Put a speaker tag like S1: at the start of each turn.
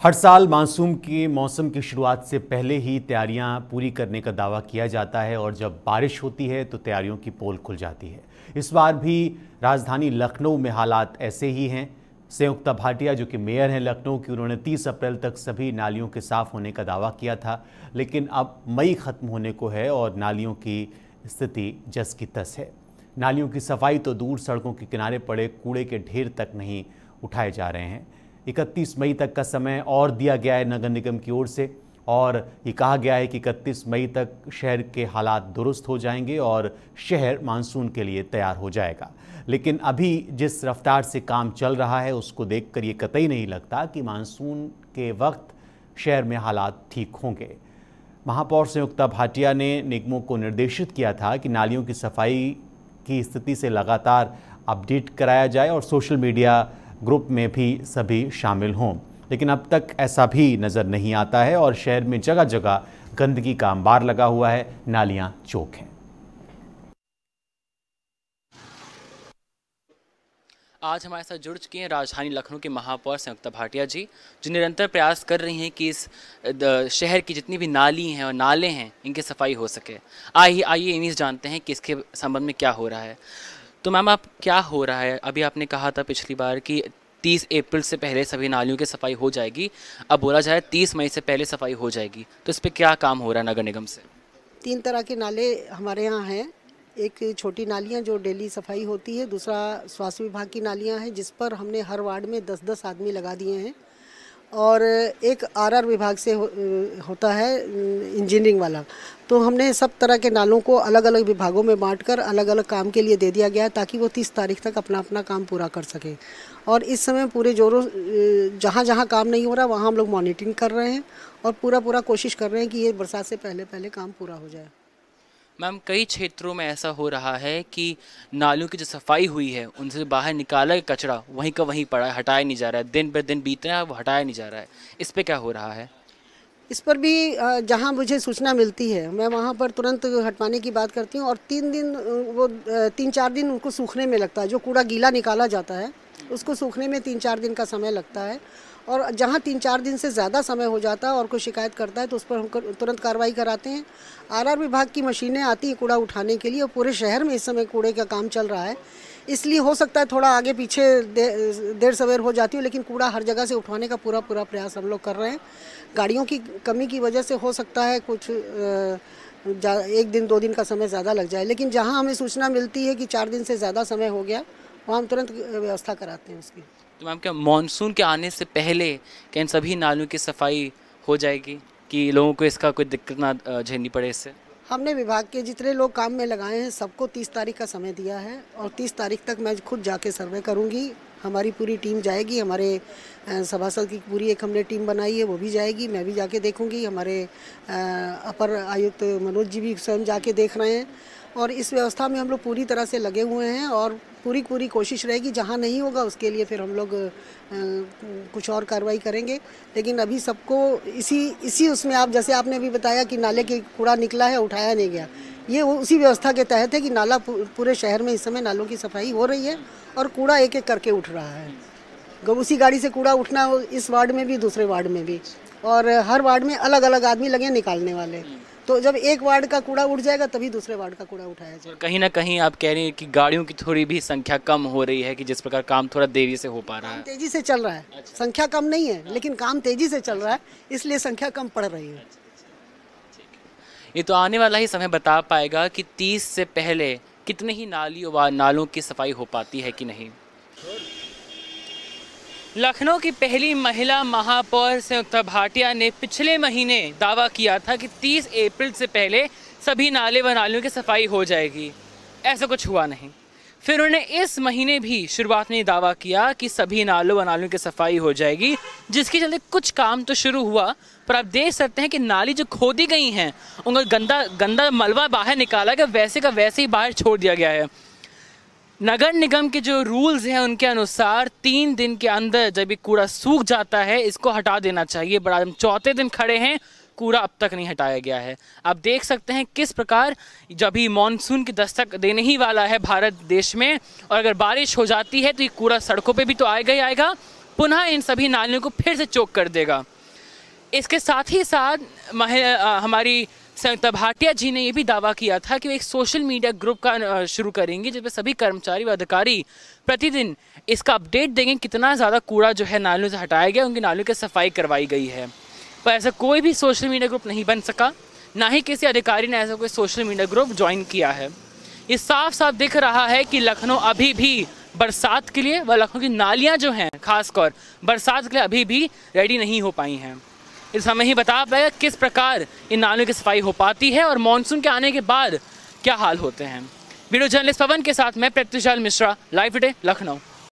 S1: हर साल मानसून के मौसम की शुरुआत से पहले ही तैयारियाँ पूरी करने का दावा किया जाता है और जब बारिश होती है तो तैयारियों की पोल खुल जाती है। इस बार भी राजधानी लखनऊ में हालात ऐसे ही हैं। संयुक्ता भाटिया, जो कि मेयर हैं लखनऊ की, उन्होंने 30 अप्रैल तक सभी नालियों के साफ़ होने का दावा किया था, लेकिन अब मई ख़त्म होने को है और नालियों की स्थिति जस की तस है। नालियों की सफ़ाई तो दूर सड़कों के किनारे पड़े, कूड़े के ढेर तक नहीं उठाए जा रहे हैं। 31 मई तक का समय और दिया गया है नगर निगम की ओर से। और ये कहा गया है कि 31 मई तक शहर के हालात दुरुस्त हो जाएँगे और शहर मानसून के लिए तैयार हो जाएगा। लेकिन अभी जिस रफ्तार से काम चल रहा है, उसको देखकर ये कतई नहीं लगता कि मानसून के वक्त शहर में हालात ठीक होंगे। महापौर संयुक्ता भाटिया ने निगमों को निर्देशित किया था कि नालियों की सफ़ाई की स्थिति से लगातार अपडेट कराया जाए और सोशल मीडिया ग्रुप में भी सभी शामिल हों। लेकिन अब तक ऐसा भी नज़र नहीं आता है और शहर में जगह जगह गंदगी का अंबार लगा हुआ है, नालियाँ चौक हैं।
S2: आज हमारे साथ जुड़ चुके हैं राजधानी लखनऊ के महापौर संयुक्ता भाटिया जी, जो निरंतर प्रयास कर रही हैं कि इस शहर की जितनी भी नाली हैं और नाले हैं, इनकी सफ़ाई हो सके। आइए आइए इन्हीं जानते हैं कि इसके संबंध में क्या हो रहा है। तो मैम, आप क्या हो रहा है? अभी आपने कहा था पिछली बार कि 30 अप्रैल से पहले सभी नालियों की सफ़ाई हो जाएगी। अब बोला जाए 30 मई से पहले सफ़ाई हो जाएगी। तो इस पर क्या काम हो रहा है नगर निगम से?
S3: तीन तरह के नाले हमारे यहाँ हैं। एक छोटी नालियाँ जो डेली सफ़ाई होती है, दूसरा स्वास्थ्य विभाग की नालियाँ हैं, जिस पर हमने हर वार्ड में दस दस आदमी लगा दिए हैं। और एक आरआर विभाग से हो, होता है इंजीनियरिंग वाला। तो हमने सब तरह के नालों को अलग अलग विभागों में बांटकर अलग अलग काम के लिए दे दिया गया है ताकि वो तीस तारीख तक अपना अपना काम पूरा कर सके। और इस समय पूरे जोरों जहाँ जहाँ काम नहीं हो रहा वहाँ हम लोग मॉनिटरिंग कर रहे हैं और पूरा पूरा कोशिश कर रहे हैं कि ये बरसात से पहले पहले काम पूरा हो जाए।
S2: मैम, कई क्षेत्रों में ऐसा हो रहा है कि नालियों की जो सफ़ाई हुई है, उनसे बाहर निकाला गया कचरा वहीं का वहीं पड़ा है, हटाया नहीं जा रहा है। दिन ब दिन बीत रहा है, वो हटाया नहीं जा रहा है। इस पर क्या हो रहा है?
S3: इस पर भी जहाँ मुझे सूचना मिलती है, मैं वहाँ पर तुरंत हटवाने की बात करती हूँ और तीन दिन वो तीन चार दिन उनको सूखने में लगता है। जो कूड़ा गीला निकाला जाता है, उसको सूखने में तीन चार दिन का समय लगता है। और जहाँ तीन चार दिन से ज़्यादा समय हो जाता है और कोई शिकायत करता है तो उस पर हम तुरंत कार्रवाई कराते हैं। आरआर विभाग की मशीनें आती हैं कूड़ा उठाने के लिए और पूरे शहर में इस समय कूड़े का काम चल रहा है। इसलिए हो सकता है थोड़ा आगे पीछे देर सवेर हो जाती हो, लेकिन कूड़ा हर जगह से उठवाने का पूरा पूरा प्रयास हम लोग कर रहे हैं। गाड़ियों की कमी की वजह से हो सकता है कुछ एक दिन, दो दिन का समय ज़्यादा लग जाए, लेकिन जहाँ हमें सूचना मिलती है कि चार दिन से ज़्यादा समय हो गया, वहाँ हम तुरंत व्यवस्था कराते हैं उसकी।
S2: तो मैम, क्या मानसून के आने से पहले क्या इन सभी नालों की सफ़ाई हो जाएगी कि लोगों को इसका कोई दिक्कत ना झेलनी पड़े इससे?
S3: हमने विभाग के जितने लोग काम में लगाए हैं, सबको तीस तारीख का समय दिया है और तीस तारीख तक मैं खुद जाके सर्वे करूँगी। हमारी पूरी टीम जाएगी, हमारे सभासद की पूरी एक हमने टीम बनाई है, वो भी जाएगी, मैं भी जाके देखूँगी। हमारे अपर आयुक्त मनोज जी भी स्वयं जाके देख रहे हैं। और इस व्यवस्था में हम लोग पूरी तरह से लगे हुए हैं और पूरी पूरी कोशिश रहेगी, जहाँ नहीं होगा उसके लिए फिर हम लोग कुछ और कार्रवाई करेंगे। लेकिन अभी सबको इसी इसी उसमें आप, जैसे आपने अभी बताया कि नाले की कूड़ा निकला है, उठाया नहीं गया। ये वो उसी व्यवस्था के तहत है कि नाला पूरे शहर में इस समय नालों की सफ़ाई हो रही है और कूड़ा एक एक करके उठ रहा है। उसी गाड़ी से कूड़ा उठना इस वार्ड में भी, दूसरे वार्ड में भी। और हर वार्ड में अलग अलग आदमी लगे, निकालने वाले। तो जब एक वार्ड का कूड़ा उठ जाएगा तभी दूसरे वार्ड का कूड़ा उठाया जाएगा।
S2: कहीं ना कहीं आप कह रही हैं कि गाड़ियों की थोड़ी भी संख्या कम हो रही है कि जिस प्रकार काम थोड़ा देरी से हो पा रहा है।
S3: तेज़ी से चल रहा है। अच्छा। संख्या कम नहीं है लेकिन काम तेज़ी से चल रहा है इसलिए संख्या कम पड़ रही है।
S2: ये तो आने वाला ही समय बता पाएगा कि तीस से पहले कितने ही नालियों व नालों की सफ़ाई हो पाती है कि नहीं। लखनऊ की पहली महिला महापौर संयुक्ता भाटिया ने पिछले महीने दावा किया था कि 30 अप्रैल से पहले सभी नाले व नालियों की सफ़ाई हो जाएगी। ऐसा कुछ हुआ नहीं। फिर उन्होंने इस महीने भी शुरुआत में दावा किया कि सभी नालों व नालियों की सफ़ाई हो जाएगी, जिसके चलते कुछ काम तो शुरू हुआ, पर आप देख सकते हैं कि नाली जो खोदी गई हैं, उनका गंदा गंदा मलबा बाहर निकाला गया, वैसे का वैसे ही बाहर छोड़ दिया गया है। नगर निगम के जो रूल्स हैं उनके अनुसार तीन दिन के अंदर जब ये कूड़ा सूख जाता है, इसको हटा देना चाहिए। बड़ा हम चौथे दिन खड़े हैं, कूड़ा अब तक नहीं हटाया गया है। आप देख सकते हैं किस प्रकार जब ही मानसून की दस्तक देने ही वाला है भारत देश में, और अगर बारिश हो जाती है तो ये कूड़ा सड़कों पे भी तो आएगा ही आएगा, पुनः इन सभी नालियों को फिर से चोक कर देगा। इसके साथ ही साथ हमारी संयुक्ता भाटिया जी ने यह भी दावा किया था कि वो एक सोशल मीडिया ग्रुप का शुरू करेंगे, जिसमें सभी कर्मचारी व अधिकारी प्रतिदिन इसका अपडेट देंगे कितना ज़्यादा कूड़ा जो है नालियों से हटाया गया, उनकी नालियों की सफ़ाई करवाई गई है। पर ऐसा कोई भी सोशल मीडिया ग्रुप नहीं बन सका, ना ही किसी अधिकारी ने ऐसा कोई सोशल मीडिया ग्रुप ज्वाइन किया है। ये साफ़ साफ़ दिख रहा है कि लखनऊ अभी भी बरसात के लिए व लखनऊ की नालियाँ जो हैं, खासकर बरसात के लिए अभी भी रेडी नहीं हो पाई हैं। इस हमें ही बता पाएगा किस प्रकार इन नालों की सफ़ाई हो पाती है और मानसून के आने के बाद क्या हाल होते हैं। वीडियो जर्नलिस्ट पवन के साथ मैं प्रत्युशाल मिश्रा, लाइव डे लखनऊ।